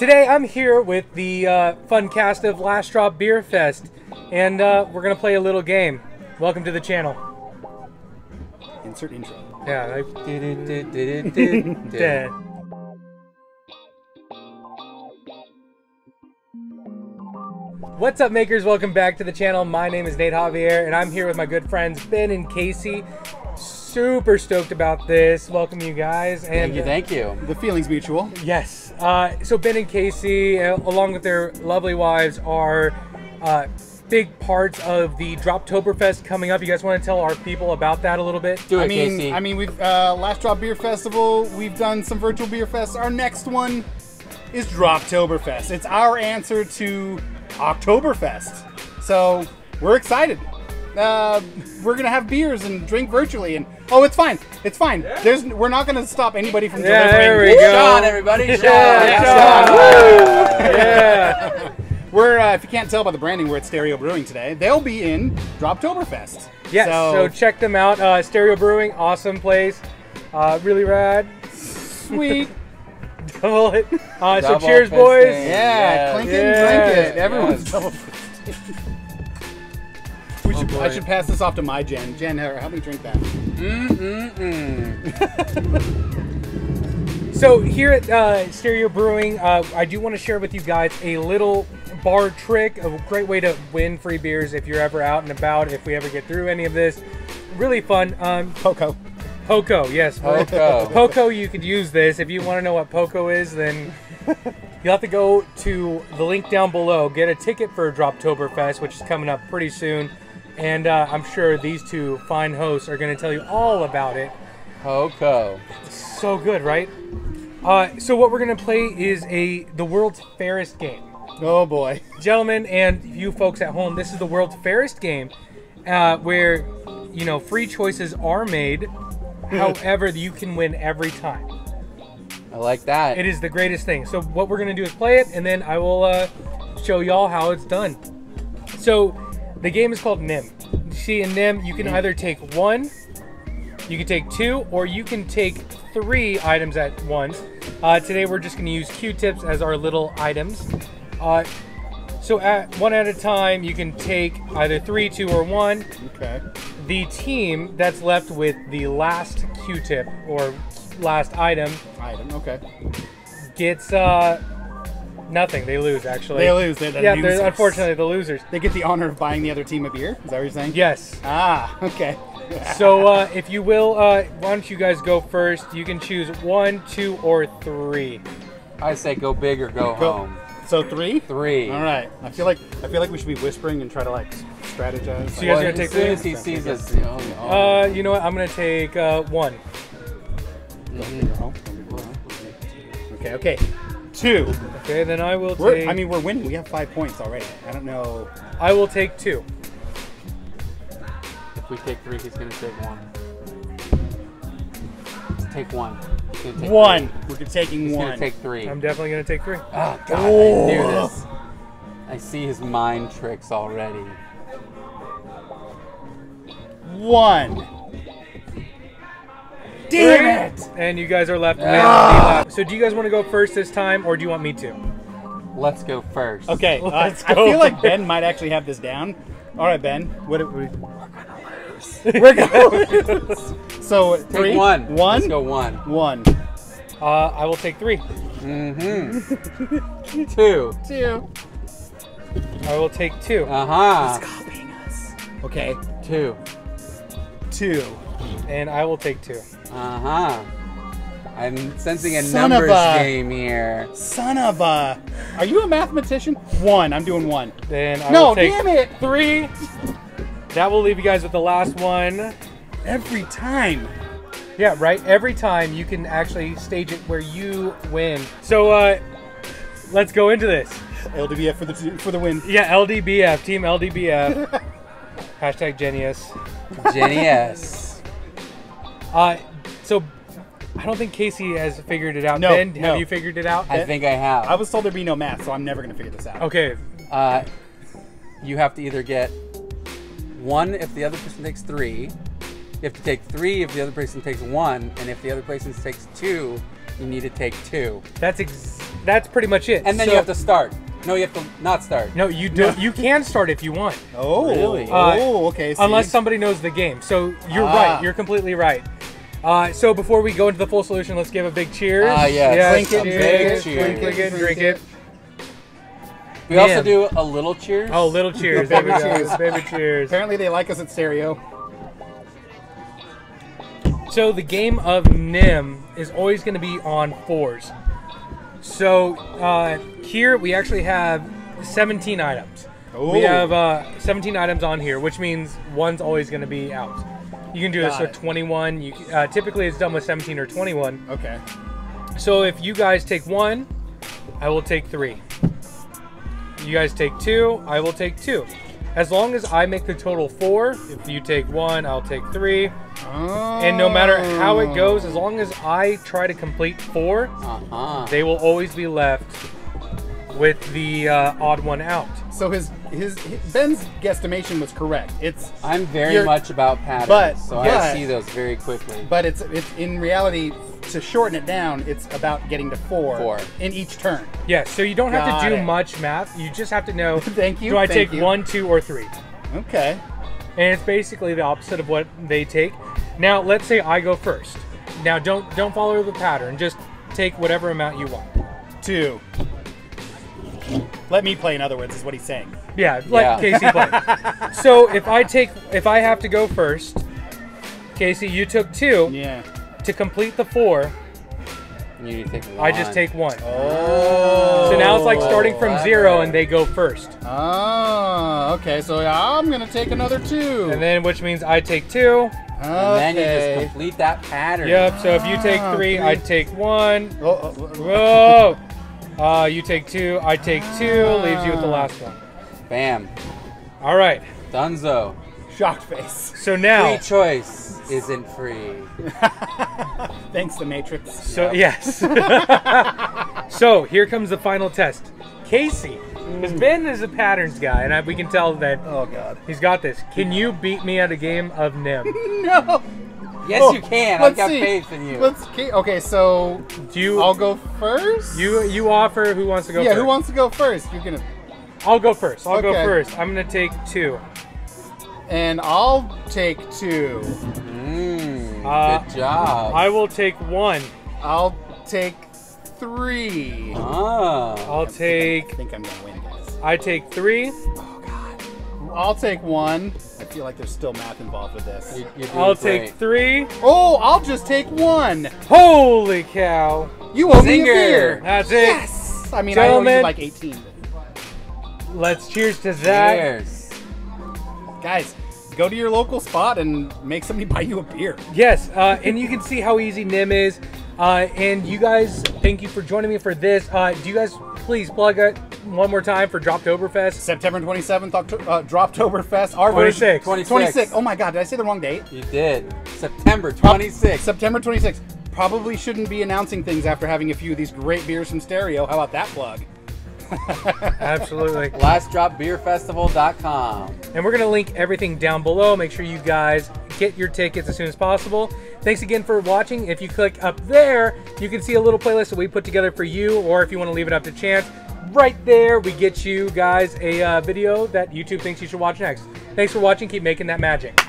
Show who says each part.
Speaker 1: Today I'm here with the uh, fun cast of Last Drop Beer Fest, and uh, we're gonna play a little game. Welcome to the channel.
Speaker 2: Insert intro.
Speaker 1: Yeah. I, What's up, makers? Welcome back to the channel. My name is Nate Javier, and I'm here with my good friends Ben and Casey. Super stoked about this. Welcome, you guys. And
Speaker 3: Thank you, thank you.
Speaker 2: The feeling's mutual.
Speaker 1: Yes. Uh, so Ben and Casey, uh, along with their lovely wives, are uh, big parts of the Droptoberfest coming up. You guys want to tell our people about that a little bit?
Speaker 3: Do it,
Speaker 2: I mean,
Speaker 3: Casey.
Speaker 2: I mean, we've uh, Last Drop Beer Festival. We've done some virtual beer fests. Our next one is Droptoberfest. It's our answer to Oktoberfest. So we're excited. Uh, we're gonna have beers and drink virtually, and oh, it's fine. It's fine. There's we're not gonna stop anybody from
Speaker 1: Yeah,
Speaker 2: delivering.
Speaker 1: there we go.
Speaker 3: Sean, everybody, Sean.
Speaker 1: Yeah, Sean. Woo! Yeah.
Speaker 2: We're uh, if you can't tell by the branding, we're at Stereo Brewing today. They'll be in Droptoberfest.
Speaker 1: Yes. So, check them out. Uh, Stereo Brewing, awesome place. Uh, really rad.
Speaker 2: sweet.
Speaker 1: Double it. Uh, so cheers,
Speaker 3: fisting.
Speaker 1: boys.
Speaker 2: Yeah,
Speaker 3: Yes.
Speaker 2: clink it
Speaker 1: Yes.
Speaker 2: and drink it. Everyone's
Speaker 3: Yes.
Speaker 2: double fisting. We should,
Speaker 1: boy.
Speaker 2: I should pass this off to my Jen. Jen, help me drink that.
Speaker 3: Mm-mm-mm.
Speaker 1: So here at uh, Stereo Brewing, uh, I do want to share with you guys a little bar trick, a great way to win free beers if you're ever out and about. If we ever get through any of this, really fun. Um,
Speaker 2: Poco.
Speaker 1: Poco, yes,
Speaker 3: Poco.
Speaker 1: Poco. You could use this if you want to know what Poco is. Then you'll have to go to the link down below, get a ticket for Droptoberfest, which is coming up pretty soon, and uh, I'm sure these two fine hosts are going to tell you all about it.
Speaker 3: Poco.
Speaker 1: So good, right? Uh, so what we're gonna play is a the world's fairest game,
Speaker 2: Oh boy.
Speaker 1: gentlemen, and you folks at home. This is the world's fairest game, uh, where you know free choices are made. However, you can win every time.
Speaker 3: I like that.
Speaker 1: It is the greatest thing. So what we're gonna do is play it, and then I will uh, show y'all how it's done. So the game is called Nim. See, in Nim, you can either take one, you can take two, or you can take three items at once. Uh, today we're just gonna use Q-tips as our little items. Uh, so at one at a time, you can take either three, two, or one.
Speaker 2: Okay.
Speaker 1: The team that's left with the last Q-tip or last item
Speaker 2: Item. Okay.
Speaker 1: gets uh nothing. They lose actually.
Speaker 2: They lose. They're the
Speaker 1: yeah,
Speaker 2: losers.
Speaker 1: they're unfortunately the losers.
Speaker 2: They get the honor of buying the other team a beer. Is that what you're saying?
Speaker 1: Yes.
Speaker 2: Ah. Okay.
Speaker 1: So uh, if you will, uh, why don't you guys go first? You can choose one, two, or three.
Speaker 3: I say go big or go,
Speaker 2: Go.
Speaker 3: home.
Speaker 2: So three.
Speaker 3: Three.
Speaker 2: All right. I feel like I feel like we should be whispering and try to like strategize.
Speaker 1: So you guys
Speaker 3: Well,
Speaker 1: are gonna take
Speaker 3: as soon
Speaker 1: three?
Speaker 3: as he sees us, you know,
Speaker 1: Uh, you know what? I'm gonna take uh, one.
Speaker 2: Okay. Okay. Two.
Speaker 1: Okay, then I will
Speaker 2: We're,
Speaker 1: take.
Speaker 2: I mean, we're winning. We have five points already. I don't know.
Speaker 1: I will take two.
Speaker 3: if we take three, he's gonna take one. Take one. Take
Speaker 2: One.
Speaker 3: three.
Speaker 2: We're taking one.
Speaker 3: He's
Speaker 2: one.
Speaker 3: gonna take three.
Speaker 1: I'm definitely gonna take three.
Speaker 3: Oh God, I knew this. I see his mind tricks already.
Speaker 2: one. Damn it!
Speaker 1: And you guys are left. with
Speaker 3: Ah.
Speaker 1: So do you guys want to go first this time, or do you want me to?
Speaker 3: Let's go first.
Speaker 2: Okay. Uh,
Speaker 1: Let's
Speaker 2: I
Speaker 1: go.
Speaker 2: feel like Ben might actually have this down. All right, Ben. What? We're gonna lose. We're gonna lose. So
Speaker 3: Take
Speaker 2: three.
Speaker 3: one.
Speaker 2: One.
Speaker 3: Let's go one.
Speaker 2: One.
Speaker 1: Uh, I will take three.
Speaker 3: Mm-hmm. Two.
Speaker 2: Two.
Speaker 1: I will take two.
Speaker 3: Uh huh.
Speaker 2: Copying us. Okay.
Speaker 3: Two.
Speaker 2: Two.
Speaker 1: And I will take two.
Speaker 3: Uh huh. I'm sensing a
Speaker 2: Son of
Speaker 3: numbers
Speaker 2: a-
Speaker 3: game here.
Speaker 2: Son of a. Are you a mathematician? One. I'm doing one.
Speaker 1: Then I
Speaker 2: No,
Speaker 1: will take
Speaker 2: damn it!
Speaker 1: three. That will leave you guys with the last one.
Speaker 2: Every time.
Speaker 1: Yeah, right. Every time you can actually stage it where you win. So uh, let's go into this.
Speaker 2: LDBF for the for the win.
Speaker 1: Yeah, LDBF, Team LDBF. Hashtag Genius.
Speaker 3: Jenny S.
Speaker 1: Uh, so I don't think Casey has figured it out.
Speaker 2: No,
Speaker 1: ben,
Speaker 2: no.
Speaker 1: have you figured it out?
Speaker 3: I think I have.
Speaker 2: I was told there'd be no math, so I'm never gonna figure this out.
Speaker 1: Okay.
Speaker 3: Uh, you have to either get one if the other person takes three. You have to take three if the other person takes one, and if the other person takes two, you need to take two.
Speaker 1: That's ex- that's pretty much it.
Speaker 3: And then
Speaker 1: So-
Speaker 3: you have to start. No, you have to not start.
Speaker 1: No, you do. You can start if you want,
Speaker 2: Oh,
Speaker 3: Really?
Speaker 2: oh, okay. see.
Speaker 1: unless somebody knows the game. So you're
Speaker 2: Ah.
Speaker 1: right. You're completely right. Uh, so before we go into the full solution, let's give a big cheers.
Speaker 3: Ah, yes.
Speaker 2: Clink it,
Speaker 1: cheers,
Speaker 3: big cheers.
Speaker 1: it, drink it, drink it.
Speaker 3: We also do a little cheers.
Speaker 1: Oh, little cheers,
Speaker 2: Baby
Speaker 1: baby
Speaker 2: cheers.
Speaker 1: cheers, baby cheers.
Speaker 2: apparently they like us at stereo.
Speaker 1: So the game of Nim is always going to be on fours. So uh, here we actually have 17 items. We have uh, 17 items on here, which means one's always going to be out. You can do this with
Speaker 2: it.
Speaker 1: 21. You uh, typically it's done with 17 or 21.
Speaker 2: Okay.
Speaker 1: So if you guys take one, I will take three. You guys take two, I will take two. As long as I make the total four, if you take one, I'll take three. Oh. And no matter how it goes, as long as I try to complete four,
Speaker 3: Uh-huh.
Speaker 1: they will always be left with the uh, odd one out.
Speaker 2: So his, his his Ben's guesstimation was correct. It's
Speaker 3: I'm very much about patterns,
Speaker 2: but-
Speaker 3: so
Speaker 2: but-
Speaker 3: I see those very quickly.
Speaker 2: but it's it's in reality to shorten it down. It's about getting to four,
Speaker 3: Four.
Speaker 2: in each turn.
Speaker 1: Yeah, so you don't have
Speaker 2: Got
Speaker 1: to do
Speaker 2: it.
Speaker 1: much math. You just have to know
Speaker 2: Thank you,
Speaker 1: do I
Speaker 2: thank
Speaker 1: take
Speaker 2: you.
Speaker 1: one, two, or three?
Speaker 2: Okay.
Speaker 1: and it's basically the opposite of what they take. Now, let's say I go first. Now, don't don't follow the pattern. Just take whatever amount you want.
Speaker 2: Two. Let me play. In other words, is what he's saying.
Speaker 1: Yeah, let
Speaker 3: Yeah.
Speaker 1: Casey play. so if I take if I have to go first, Casey, you took two
Speaker 2: Yeah.
Speaker 1: to complete the four.
Speaker 3: you need to take one.
Speaker 1: I just take one.
Speaker 2: Oh.
Speaker 1: So now it's like starting from zero and they go first,
Speaker 2: Oh, okay. So I'm gonna take another two.
Speaker 1: and then which means I take two. Okay.
Speaker 3: And then you just complete that pattern.
Speaker 1: Yep. So if you take
Speaker 2: Ah,
Speaker 1: three,
Speaker 2: three.
Speaker 1: I take one.
Speaker 2: Oh, oh, oh.
Speaker 1: Whoa. Uh, you take two. I take two. Leaves you with the last one.
Speaker 3: Bam.
Speaker 1: All right.
Speaker 3: Dunzo.
Speaker 2: Shocked face.
Speaker 1: So now,
Speaker 3: Free choice isn't free.
Speaker 2: Thanks, the Matrix.
Speaker 1: so yes. so here comes the final test. Casey, because hmm. Ben is a patterns guy, and I, we can tell that
Speaker 2: Oh God.
Speaker 1: he's got this. Can you beat me at a game of Nim?
Speaker 2: No.
Speaker 3: Yes,
Speaker 2: Oh,
Speaker 3: you can. I've
Speaker 2: let's
Speaker 3: got
Speaker 2: see.
Speaker 3: faith in you.
Speaker 2: Let's keep, okay. So
Speaker 1: Do you?
Speaker 2: I'll go first.
Speaker 1: you you offer. Who wants to go
Speaker 2: yeah.
Speaker 1: first?
Speaker 2: Who wants to go first? You're gonna.
Speaker 1: I'll go first. I'll go first. I'm gonna take two.
Speaker 2: And I'll take two.
Speaker 3: Mm,
Speaker 1: Uh,
Speaker 3: good job.
Speaker 1: I will take one.
Speaker 2: I'll take three.
Speaker 3: Ah.
Speaker 1: I'll take.
Speaker 2: I think I'm gonna win, guys.
Speaker 1: I take three.
Speaker 2: Oh God. I'll take one. I feel like there's still math involved with this.
Speaker 3: You- you're doing
Speaker 1: I'll
Speaker 3: great.
Speaker 1: take three.
Speaker 2: Oh, I'll just take one.
Speaker 1: Holy cow!
Speaker 2: You owe me a beer.
Speaker 1: That's it.
Speaker 2: Yes. I mean, I owe
Speaker 1: Gentlemen.
Speaker 2: you like 18.
Speaker 1: Let's cheers to that.
Speaker 3: Cheers.
Speaker 2: Guys, go to your local spot and make somebody buy you a beer.
Speaker 1: Yes, uh, and you can see how easy Nim is. Uh, and you guys, thank you for joining me for this. Uh, do you guys please plug it one more time for Droptoberfest?
Speaker 2: September 27th, Octo- uh, Droptoberfest. Our version.
Speaker 1: 26.
Speaker 3: 26.
Speaker 2: 26. Oh my God, did I say the wrong date?
Speaker 3: You did. September 26th.
Speaker 2: September 26th. Probably shouldn't be announcing things after having a few of these great beers from Stereo. How about that plug?
Speaker 1: Absolutely.
Speaker 3: LastDropBeerFestival.com.
Speaker 1: And we're going to link everything down below. Make sure you guys get your tickets as soon as possible. Thanks again for watching. If you click up there, you can see a little playlist that we put together for you, or if you want to leave it up to chance, right there, we get you guys a uh, video that YouTube thinks you should watch next. Thanks for watching. Keep making that magic.